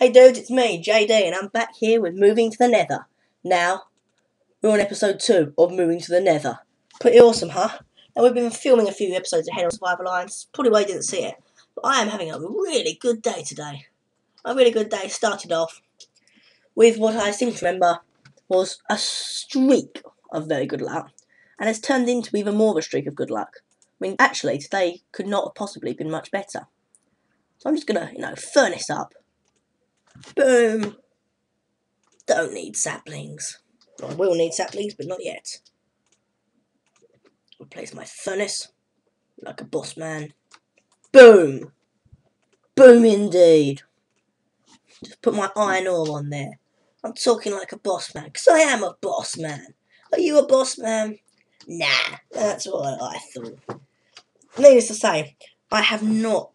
Hey dudes, it's me, Jay D, and I'm back here with Moving to the Nether. Now, we're on episode 2 of Moving to the Nether. Pretty awesome, huh? Now, we've been filming a few episodes ahead on Survival Island, probably why you didn't see it. But I am having a really good day today. A really good day started off with what I seem to remember was a streak of very good luck, and has turned into even more of a streak of good luck. I mean, actually, today could not have possibly been much better. So I'm just gonna, you know, furnace up. Boom. Don't need saplings. I will need saplings, but not yet. Replace my furnace like a boss man. Boom. Boom indeed. Just put my iron ore on there. I'm talking like a boss man, because I am a boss man. Are you a boss man? Nah, that's what I thought. Needless to say, I have not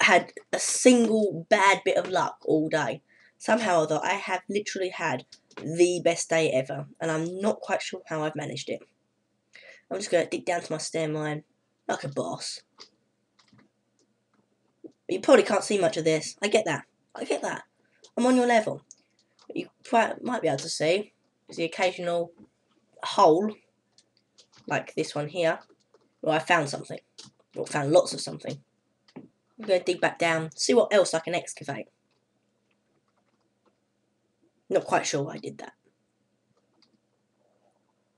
had a single bad bit of luck all day. Somehow or other, I have literally had the best day ever, and I'm not quite sure how I've managed it. I'm just going to dig down to my stair mine like a boss. You probably can't see much of this. I get that. I get that. I'm on your level. You might be able to see is the occasional hole, like this one here, where I found something. Or found lots of something. I'm going to dig back down, see what else I can excavate. Not quite sure why I did that.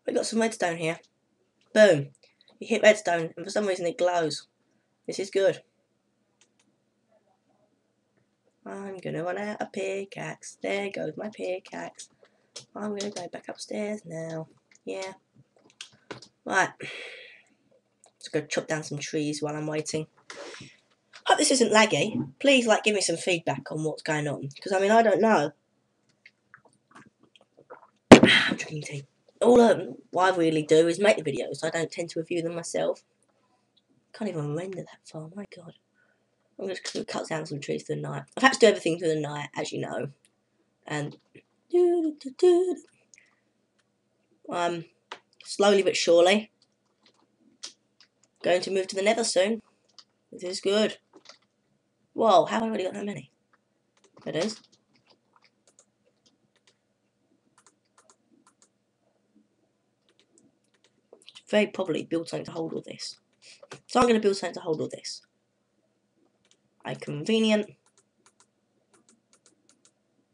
We got some redstone here. Boom. You hit redstone, and for some reason it glows. This is good. I'm gonna run out of pickaxe. There goes my pickaxe. I'm gonna go back upstairs now. Yeah. Right. Let's go chop down some trees while I'm waiting. Hope this isn't laggy. Please, like, give me some feedback on what's going on. Because, I mean, I don't know. I'm drinking tea. All um, I really do is make the videos. I don't tend to review them myself. Can't even render that far. My God. I'm just going to cut down some trees through the night. I've had to do everything through the night, as you know. And um, slowly but surely, going to move to the nether soon. This is good. Whoa, how have I already got that many? It is. Very probably build something to hold all this. So I'm going to build something to hold all this a convenient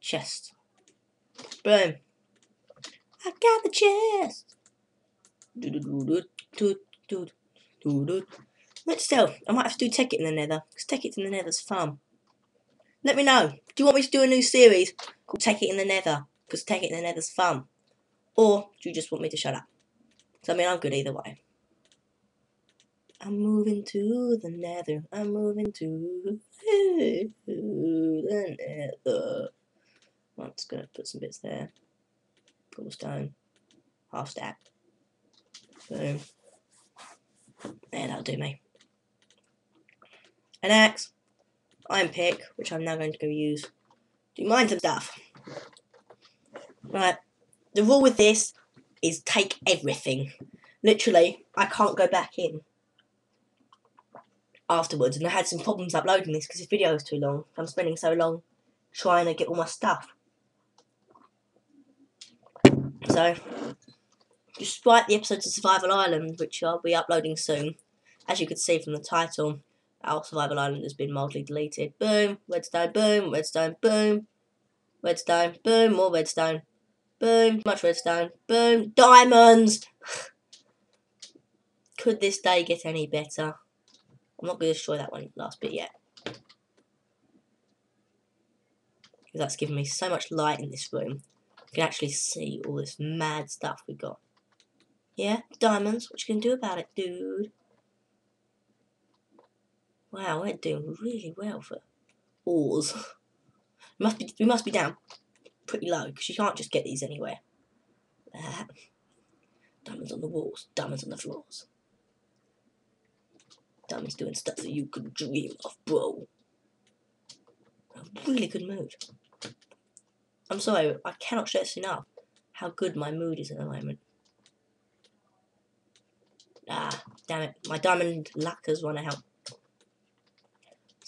chest. Boom. I got the chest. But still, I might have to do Tekkit in the Nether, because Tekkit in the Nether's fun. Let me know. Do you want me to do a new series called Tekkit in the Nether? Because Tekkit in the Nether's fun. Or do you just want me to shut up? So, I mean, I'm good either way. I'm moving to the nether. I'm moving to the nether. I'm just going to put some bits there. Cobblestone. Half stack. Boom. There, that'll do me. An axe. Iron pick, which I'm now going to go use. Do mine some stuff. Right. The rule with this is take everything. Literally, I can't go back in afterwards, and I had some problems uploading this because this video is too long. I'm spending so long trying to get all my stuff. So, despite the episodes of Survival Island, which I'll be uploading soon, as you can see from the title, our Survival Island has been mildly deleted. Boom, redstone, boom, redstone, boom, redstone, boom, more redstone, boom, much redstone, boom, diamonds! Could this day get any better? I'm not going to destroy that one last bit yet. Because that's given me so much light in this room. You can actually see all this mad stuff we got. Yeah, diamonds. What you can do about it, dude? Wow, we're doing really well for ores. we must be we must be down pretty low because you can't just get these anywhere. Uh, diamonds on the walls, diamonds on the floors. Diamond's doing stuff that you could dream of, bro. A really good mood. I'm sorry, I cannot stress enough how good my mood is at the moment. Ah, damn it. My diamond luck has run out.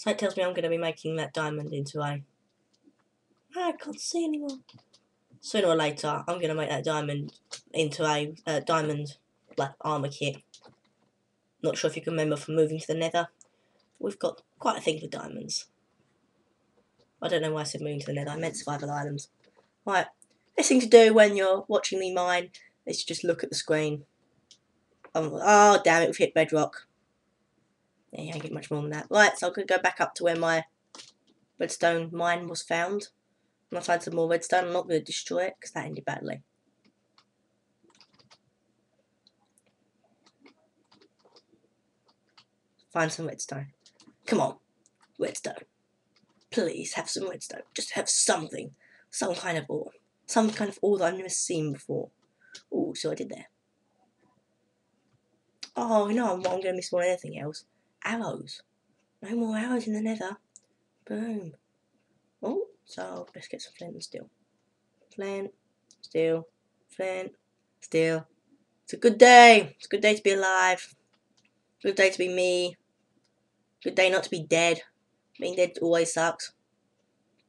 So it tells me I'm going to be making that diamond into a I can't see anymore. Sooner or later, I'm going to make that diamond into a uh, diamond black armor kit. Not sure if you can remember from moving to the nether. We've got quite a thing for diamonds. I don't know why I said moving to the nether. I meant Survival Island. Right. Best thing to do when you're watching me mine is to just look at the screen. Um, oh, damn it, we've hit bedrock. Yeah, don't get much more than that. Right, so I could go back up to where my redstone mine was found. And I'll find some more redstone. I'm not going to destroy it because that ended badly. Find some redstone. Come on, redstone. Please have some redstone. Just have something. Some kind of ore. Some kind of ore that I've never seen before. Oh, so I did there. Oh, no, I'm not going to miss more than anything else? Arrows. No more arrows in the nether. Boom. Oh, so let's get some flint and steel. Flint, steel, flint, steel. It's a good day. It's a good day to be alive. Good day to be me. Good day not to be dead. Being dead always sucks.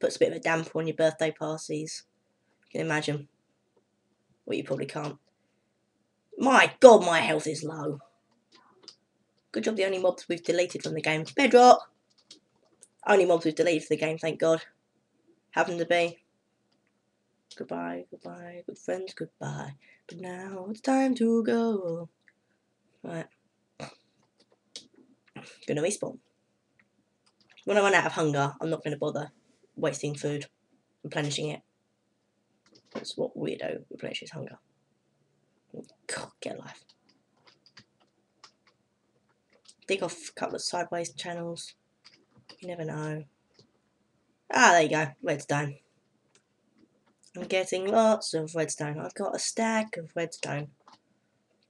Puts a bit of a damper on your birthday parties. You can imagine. Well, you probably can't. My god, my health is low. Good job the only mobs we've deleted from the game. Bedrock! Only mobs we've deleted from the game, thank god. Happen to be. Goodbye, goodbye, good friends, goodbye. But now it's time to go. Right. Gonna respawn. When I run out of hunger, I'm not gonna bother wasting food, replenishing it. That's what weirdo replenishes hunger. God, get life. Dig off a couple of sideways channels. You never know. Ah, there you go. Redstone. I'm getting lots of redstone. I've got a stack of redstone.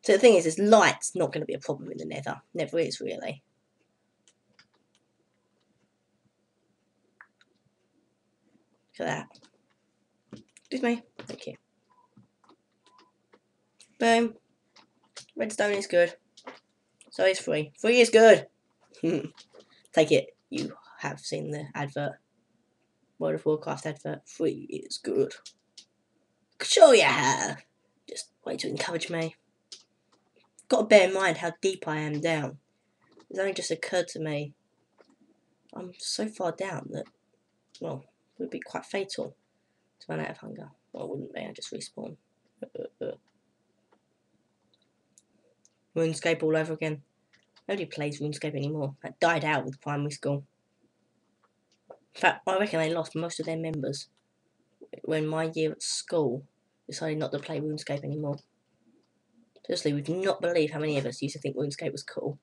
So the thing is, is light's not going to be a problem in the nether. Never is, really. Look at that. Excuse me. Thank you. Boom. Redstone is good. So it's free. Free is good. Hmm. Take it. You have seen the advert. World of Warcraft advert. Free is good. Sure you have. Just wait to encourage me. Got to bear in mind how deep I am down. It's only just occurred to me. I'm so far down that, well, it would be quite fatal to run out of hunger. Well, it wouldn't be. I just respawn. RuneScape all over again. Nobody plays RuneScape anymore. That died out with primary school. In fact, I reckon they lost most of their members when my year at school decided not to play RuneScape anymore. Seriously, we do not believe how many of us used to think RuneScape was cool.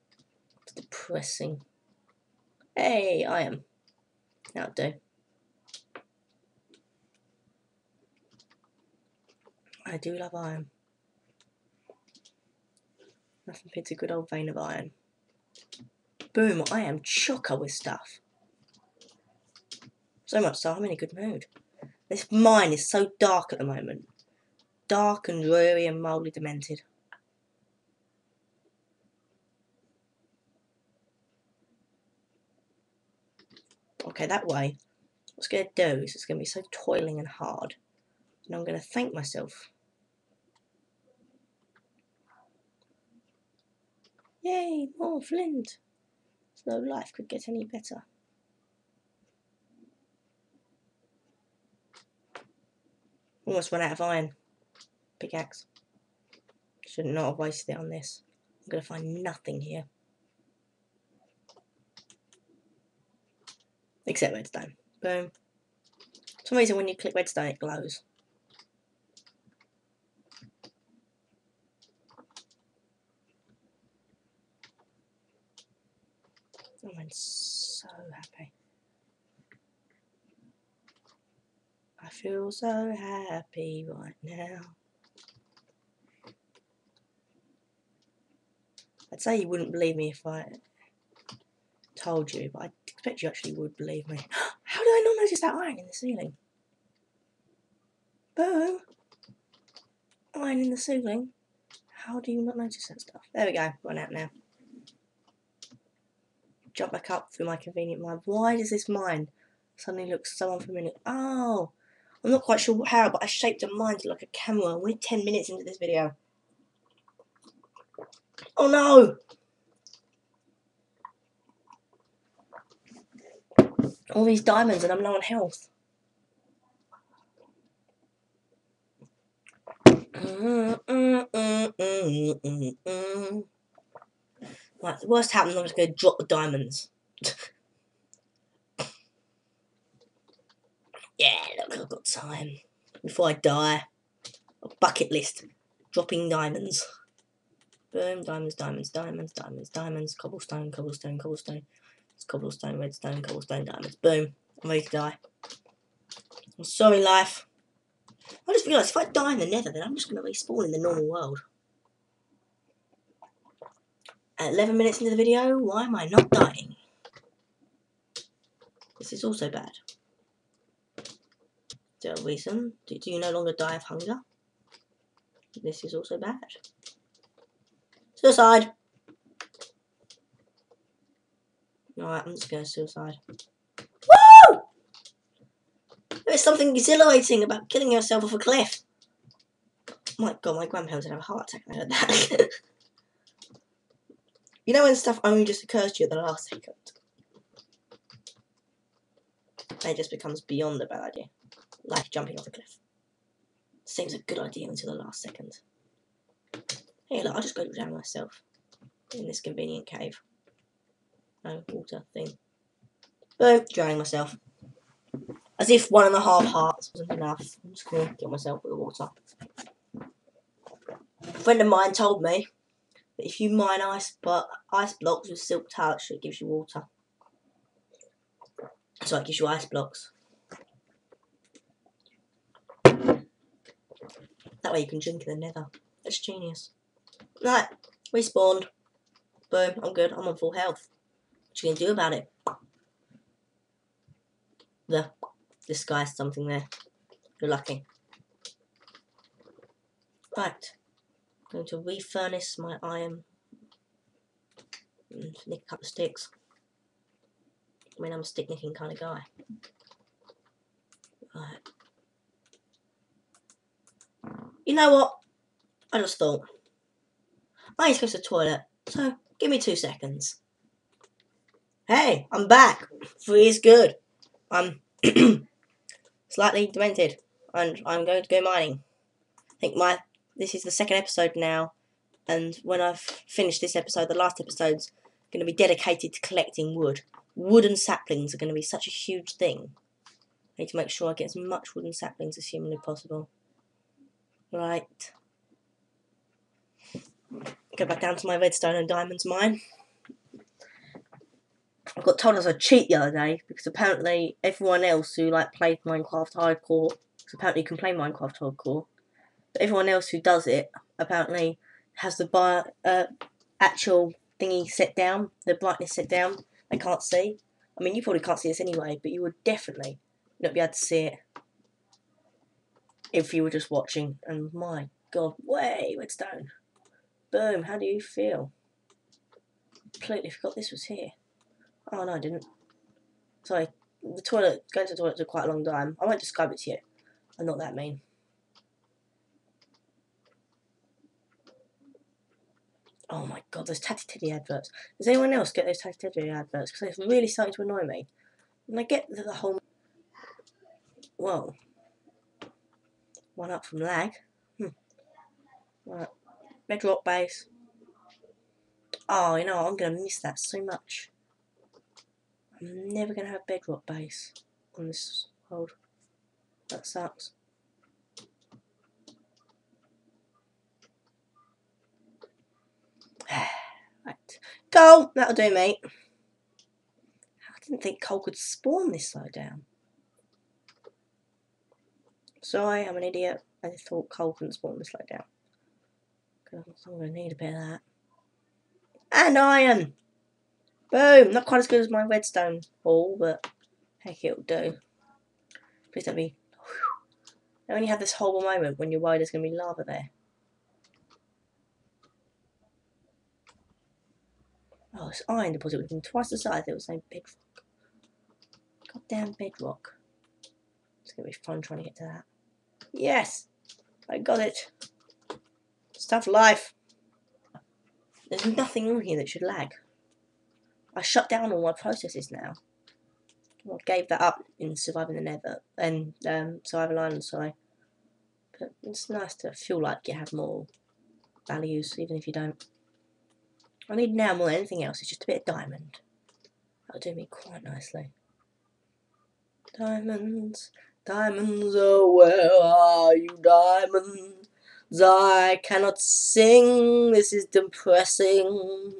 It's depressing. Hey, I am. That'll do. I do love iron. Nothing beats a good old vein of iron. Boom, I am chocker with stuff. So much so, I'm in a good mood. This mine is so dark at the moment. Dark and dreary and mildly demented. Okay, that way. What's going to do is it's going to be so toiling and hard. And I'm going to thank myself Yay, more flint. So life could get any better. Almost run out of iron. Pickaxe. Should not have wasted it on this. I'm going to find nothing here. Except redstone. Boom. For some reason when you click redstone it glows. Oh, I'm so happy. I feel so happy right now. I'd say you wouldn't believe me if I told you, but I expect you actually would believe me. How did I not notice that iron in the ceiling? Boom! Iron in the ceiling. How do you not notice that stuff? There we go, run out now jump back up through my convenient mind. Why does this mind suddenly look so unfamiliar? Oh, I'm not quite sure how, but I shaped a mind like a camera. We're 10 minutes into this video. Oh no! All these diamonds and I'm low on health. Right, the worst happens, I'm just going to drop the diamonds. yeah, look, I've got time. Before I die. A bucket list. Dropping diamonds. Boom, diamonds, diamonds, diamonds, diamonds, diamonds, cobblestone, cobblestone, cobblestone. It's cobblestone, redstone, cobblestone, diamonds. Boom. I'm ready to die. I'm sorry, life. I just realised if I die in the nether, then I'm just going to respawn in the normal world. At 11 minutes into the video, why am I not dying? This is also bad. There a reason? Do, do you no longer die of hunger? This is also bad. Suicide! Alright, I'm just going to suicide. Woo! There's something exhilarating about killing yourself off a cliff. My god, my grandparents would have a heart attack when I heard that. You know when stuff only just occurs to you at the last second? And it just becomes beyond a bad idea. Like jumping off a cliff. Seems a good idea until the last second. Hey, look, I'll just go drown myself in this convenient cave. No water thing. Boom, drowning myself. As if one and a half hearts wasn't enough. I'm just gonna get myself with the water. A friend of mine told me but if you mine ice, but ice blocks with silk touch, it gives you water. So it gives you ice blocks. That way you can drink in the nether. That's genius. Right, respawned. Boom, I'm good. I'm on full health. What you gonna do about it? The disguise something there. You're lucky. Right going to refurnace my iron and nick a couple of sticks. I mean, I'm a stick nicking kind of guy. Right. You know what? I just thought. I need to go to the toilet, so give me two seconds. Hey, I'm back. Free is good. I'm slightly demented, and I'm going to go mining. I think my this is the second episode now, and when I've finished this episode, the last episode's going to be dedicated to collecting wood. Wooden saplings are going to be such a huge thing. I need to make sure I get as much wooden saplings as humanly possible. Right. Go back down to my redstone and diamonds mine. I got told as a cheat the other day because apparently everyone else who like played Minecraft Hardcore, because apparently you can play Minecraft Hardcore, everyone else who does it apparently has the bar, uh, actual thingy set down, the brightness set down. They can't see. I mean, you probably can't see this anyway, but you would definitely not be able to see it if you were just watching. And my god, way redstone. Boom, how do you feel? Completely forgot this was here. Oh no, I didn't. Sorry, the toilet, going to the toilet took quite a long time. I won't describe it to you. I'm not that mean. Oh my god, those Tatty Teddy adverts. Does anyone else get those Tatty Teddy adverts? Because they're really starting to annoy me. And I get the, the whole... Whoa. One up from lag. Hmm. Right. Bedrock base. Oh, you know, I'm going to miss that so much. I'm never going to have bedrock base on this world. That sucks. Right. Coal! That'll do, mate. I didn't think coal could spawn this low down. Sorry, I'm an idiot. I thought coal couldn't spawn this low down. I'm going to need a bit of that. And iron! Boom! Not quite as good as my redstone ball, but heck, it'll do. Please me... Now when you have this horrible moment when you're worried there's going to be lava there. Oh, this iron deposit been twice the size. It was like bedrock. Goddamn bedrock. It's going to be fun trying to get to that. Yes! I got it. Stuff life. There's nothing on here that should lag. I shut down all my processes now. I gave that up in Surviving the Nether and um, Survival Island, sorry. But it's nice to feel like you have more values, even if you don't. I need more than anything else, it's just a bit of diamond. That'll do me quite nicely. Diamonds, diamonds, oh where are you, diamonds? I cannot sing, this is depressing.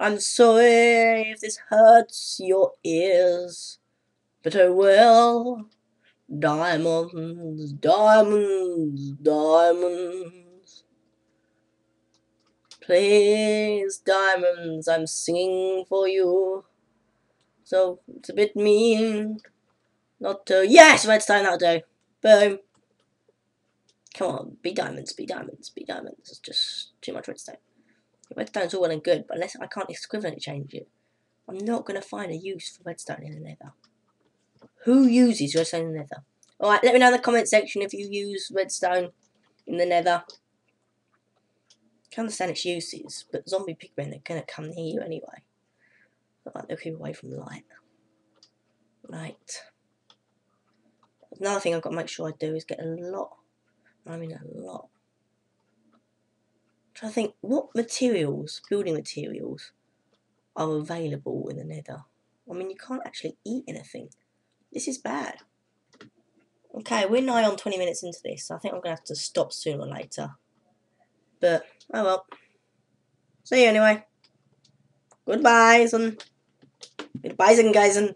I'm sorry if this hurts your ears, but oh well. Diamonds, diamonds, diamonds. Please, diamonds, I'm singing for you. So it's a bit mean not to. Yes, redstone, that'll do. Boom. Come on, be diamonds, be diamonds, be diamonds. It's just too much redstone. Redstone's all well and good, but unless I can't equivalent exchange it, I'm not going to find a use for redstone in the nether. Who uses redstone in the nether? Alright, let me know in the comment section if you use redstone in the nether. Can understand its uses, but zombie pigmen are going to come near you anyway. Like they'll keep away from light. Right. Another thing I've got to make sure I do is get a lot. I mean a lot trying to think what materials, building materials, are available in the nether. I mean, you can't actually eat anything. This is bad. Okay, we're nigh on 20 minutes into this. I think I'm going to have to stop sooner or later. But, oh well. See you anyway. Goodbyes and goodbyes and guys and